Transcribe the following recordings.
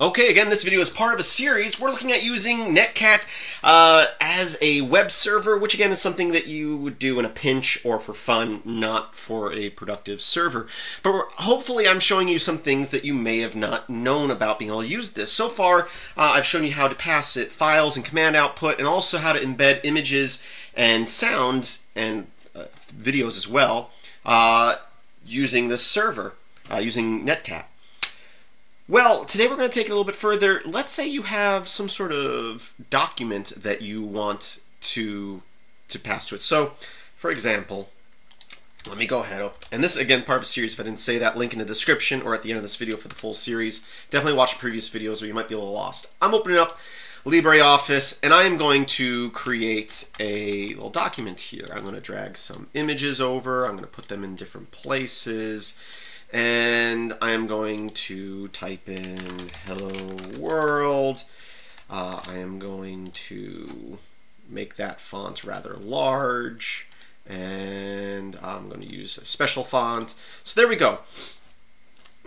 Okay, again, this video is part of a series. We're looking at using Netcat uh, as a web server, which again is something that you would do in a pinch or for fun, not for a productive server. But hopefully I'm showing you some things that you may have not known about being able to use this. So far, uh, I've shown you how to pass it files and command output, and also how to embed images and sounds and uh, videos as well uh, using this server, uh, using Netcat. Well, today we're going to take it a little bit further. Let's say you have some sort of document that you want to to pass to it. So, for example, let me go ahead. And this, again, part of a series. If I didn't say that, link in the description or at the end of this video for the full series. Definitely watch previous videos or you might be a little lost. I'm opening up LibreOffice and I am going to create a little document here. I'm going to drag some images over. I'm going to put them in different places and I am going to type in hello world. Uh, I am going to make that font rather large and I'm going to use a special font. So there we go.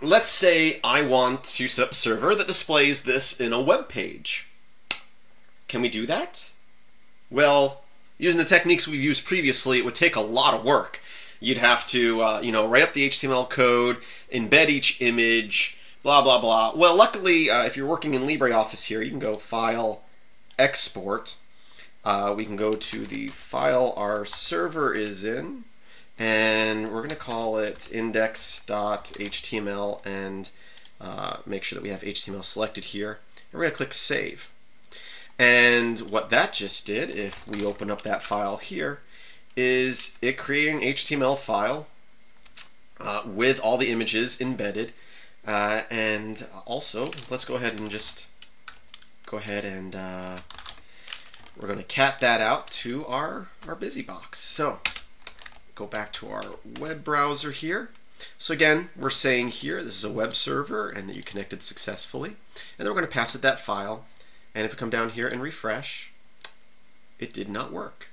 Let's say I want to set up a server that displays this in a web page. Can we do that? Well, using the techniques we've used previously, it would take a lot of work. You'd have to, uh, you know, write up the HTML code, embed each image, blah, blah, blah. Well, luckily, uh, if you're working in LibreOffice here, you can go File, Export. Uh, we can go to the file our server is in, and we're going to call it index.html and uh, make sure that we have HTML selected here. And we're going to click Save. And what that just did, if we open up that file here, is it creating an HTML file uh, with all the images embedded. Uh, and also, let's go ahead and just go ahead and uh, we're going to cat that out to our, our BusyBox. So go back to our web browser here. So again, we're saying here this is a web server and that you connected successfully. And then we're going to pass it that file. And if we come down here and refresh, it did not work.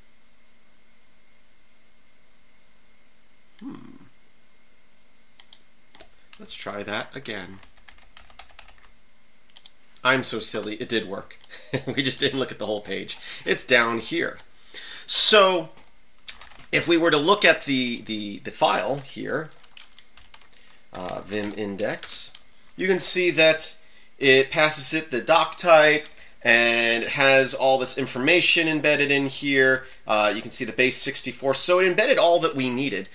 Hmm. Let's try that again. I'm so silly. It did work. we just didn't look at the whole page. It's down here. So if we were to look at the, the, the file here, uh, vim index, you can see that it passes it the doc type, and it has all this information embedded in here. Uh, you can see the base 64, so it embedded all that we needed.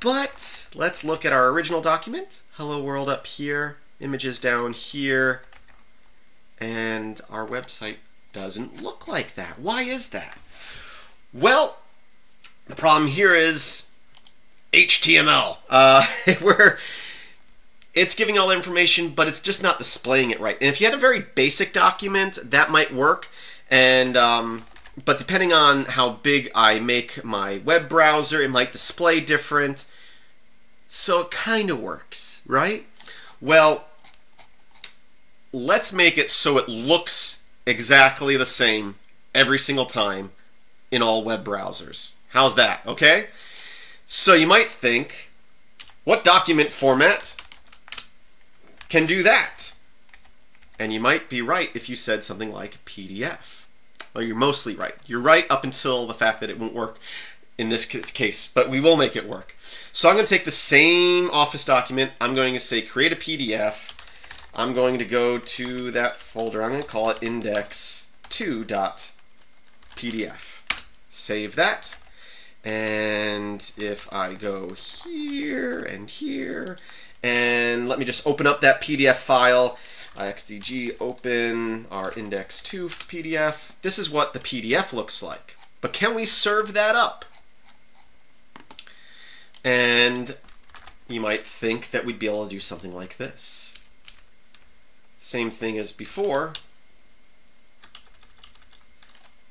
But let's look at our original document. Hello world up here, images down here, and our website doesn't look like that. Why is that? Well, the problem here is HTML. Uh, where it's giving all the information, but it's just not displaying it right. And if you had a very basic document, that might work. And um, but depending on how big I make my web browser, it might display different. So it kind of works, right? Well, let's make it so it looks exactly the same every single time in all web browsers. How's that, okay? So you might think, what document format can do that? And you might be right if you said something like PDF. Well, you're mostly right. You're right up until the fact that it won't work in this case, but we will make it work. So I'm going to take the same Office document. I'm going to say create a PDF. I'm going to go to that folder. I'm going to call it index2.pdf. Save that. And if I go here and here, and let me just open up that PDF file, IXDG open our index2 PDF. This is what the PDF looks like. But can we serve that up? And you might think that we'd be able to do something like this. Same thing as before,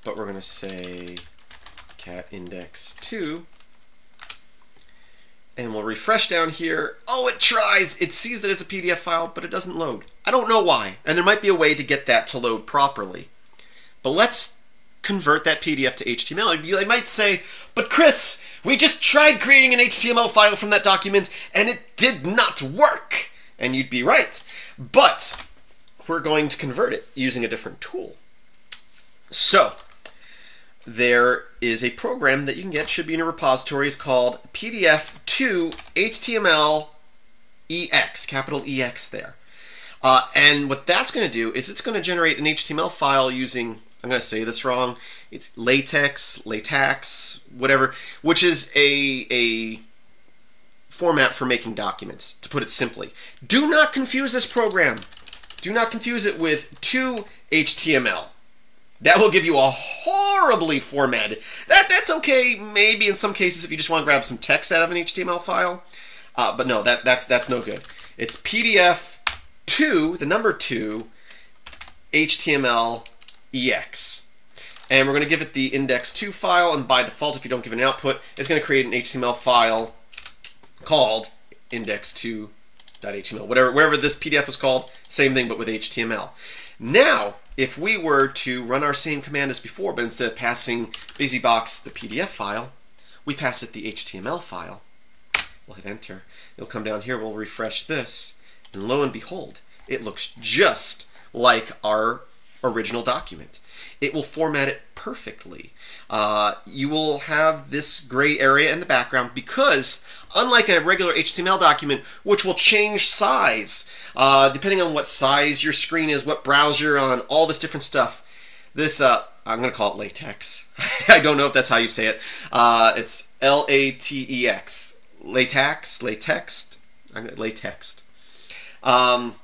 but we're going to say cat index 2 and we'll refresh down here. Oh, it tries. It sees that it's a PDF file, but it doesn't load. I don't know why. And there might be a way to get that to load properly. But let's convert that PDF to HTML. You might say, but Kris, we just tried creating an HTML file from that document and it did not work. And you'd be right. But we're going to convert it using a different tool. So, there is a program that you can get, should be in a repository, it's called PDF to HTML EX, capital EX there. Uh, and what that's going to do is it's going to generate an HTML file using, I'm going to say this wrong, it's latex, latex, whatever, which is a, a format for making documents, to put it simply. Do not confuse this program. Do not confuse it with 2HTML. That will give you a horribly formatted. That that's okay, maybe in some cases if you just want to grab some text out of an HTML file. Uh, but no, that that's that's no good. It's PDF two, the number two, HTML EX. And we're going to give it the index2 file, and by default, if you don't give it an output, it's going to create an HTML file called index2.html. Whatever, wherever this PDF was called, same thing, but with HTML. Now, if we were to run our same command as before, but instead of passing BusyBox the PDF file, we pass it the HTML file. We'll hit enter. It'll come down here, we'll refresh this, and lo and behold, it looks just like our original document. It will format it perfectly. Uh, you will have this gray area in the background because, unlike a regular HTML document, which will change size uh, depending on what size your screen is, what browser you're on, all this different stuff, this, uh, I'm going to call it latex. I don't know if that's how you say it. Uh, it's L A T E X. Latex, latex, latex. Um,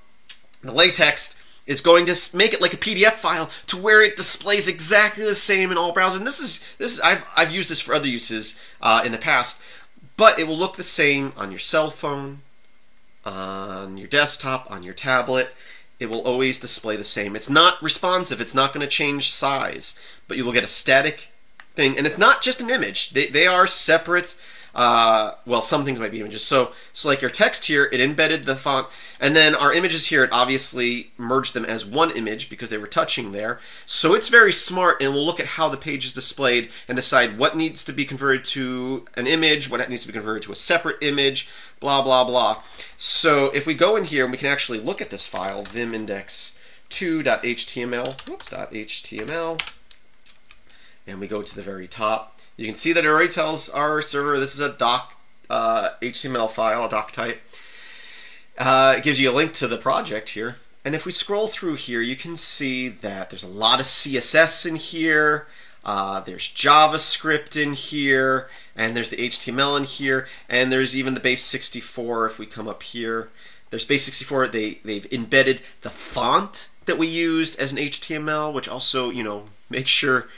the latex is going to make it like a PDF file to where it displays exactly the same in all browsers. And this is this is I've I've used this for other uses uh, in the past, but it will look the same on your cell phone, on your desktop, on your tablet. It will always display the same. It's not responsive. It's not going to change size, but you will get a static thing, and it's not just an image. They they are separate uh, well, some things might be images. So, so like your text here, it embedded the font, and then our images here, it obviously merged them as one image because they were touching there. So it's very smart, and we'll look at how the page is displayed and decide what needs to be converted to an image, what needs to be converted to a separate image, blah, blah, blah. So if we go in here, we can actually look at this file, vimindex2.html, whoops, .html, and we go to the very top you can see that it already tells our server this is a doc uh, HTML file, a doc type. Uh, it gives you a link to the project here. And if we scroll through here, you can see that there's a lot of CSS in here. Uh, there's JavaScript in here, and there's the HTML in here, and there's even the base 64 if we come up here. There's base 64, they, they've embedded the font that we used as an HTML, which also, you know, makes sure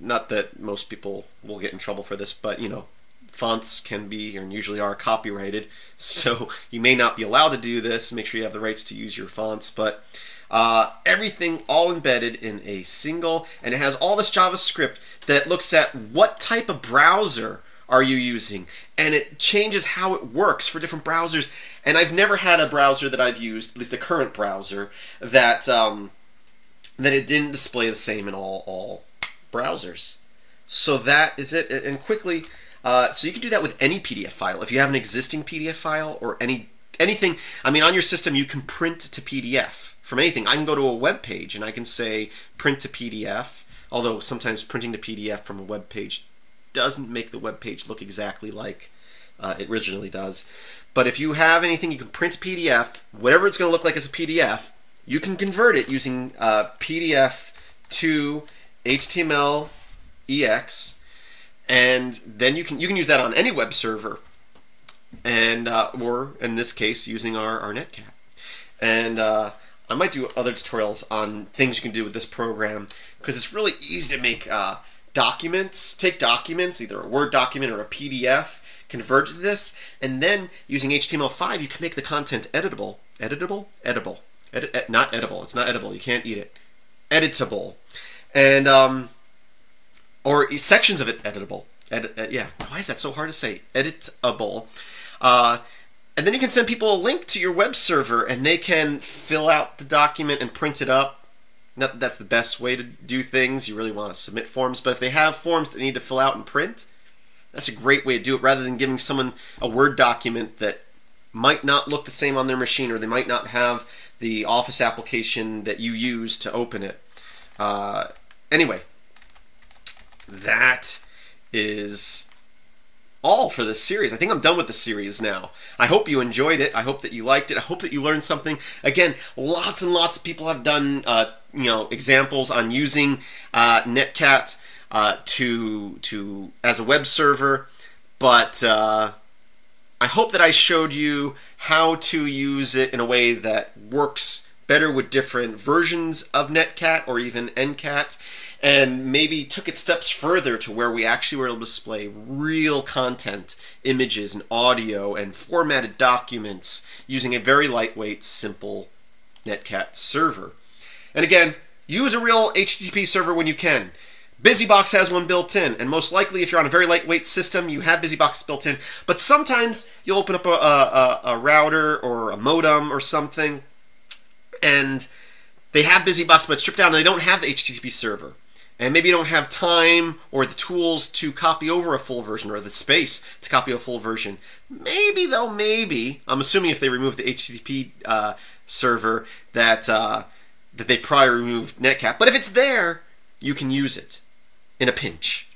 not that most people will get in trouble for this, but you know, fonts can be and usually are copyrighted, so you may not be allowed to do this. Make sure you have the rights to use your fonts, but uh, everything all embedded in a single, and it has all this JavaScript that looks at what type of browser are you using, and it changes how it works for different browsers. And I've never had a browser that I've used, at least the current browser, that um, that it didn't display the same in all all browsers. So that is it. And quickly, uh, so you can do that with any PDF file. If you have an existing PDF file or any anything, I mean, on your system, you can print to PDF from anything. I can go to a web page and I can say print to PDF. Although sometimes printing the PDF from a web page doesn't make the web page look exactly like uh, it originally does. But if you have anything, you can print a PDF, whatever it's going to look like as a PDF, you can convert it using uh, PDF to HTML EX, and then you can you can use that on any web server, and uh, or in this case using our our Netcat, and uh, I might do other tutorials on things you can do with this program because it's really easy to make uh, documents, take documents, either a Word document or a PDF, convert to this, and then using HTML5 you can make the content editable, editable, edible, Edit, not edible. It's not edible. You can't eat it. Editable and um, or sections of it editable. Edit, uh, yeah, why is that so hard to say? Editable. Uh, and then you can send people a link to your web server, and they can fill out the document and print it up. Not that that's the best way to do things. You really want to submit forms, but if they have forms that they need to fill out and print, that's a great way to do it. Rather than giving someone a Word document that might not look the same on their machine, or they might not have the Office application that you use to open it. Uh, anyway, that is all for this series. I think I'm done with the series now. I hope you enjoyed it. I hope that you liked it. I hope that you learned something. Again, lots and lots of people have done uh, you know examples on using uh, Netcat uh, to to as a web server, but uh, I hope that I showed you how to use it in a way that works better with different versions of Netcat or even NCAT and maybe took it steps further to where we actually were able to display real content, images and audio and formatted documents using a very lightweight, simple Netcat server. And again, use a real HTTP server when you can. BusyBox has one built in, and most likely, if you're on a very lightweight system, you have BusyBox built in. But sometimes you'll open up a, a, a router or a modem or something, and they have BusyBox, but stripped down, and they don't have the HTTP server and maybe you don't have time or the tools to copy over a full version or the space to copy a full version. Maybe though, maybe I'm assuming if they remove the HTTP uh, server that uh, that they prior removed Netcat. But if it's there, you can use it in a pinch.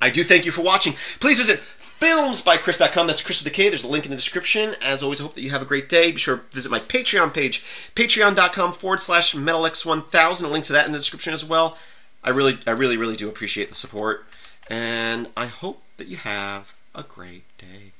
I do thank you for watching. Please visit filmsbykris.com. That's Kris with the K. There's a link in the description. As always, I hope that you have a great day. Be sure to visit my Patreon page, patreon.com forward slash MetalX1000. A link to that in the description as well. I really, I really, really do appreciate the support, and I hope that you have a great day.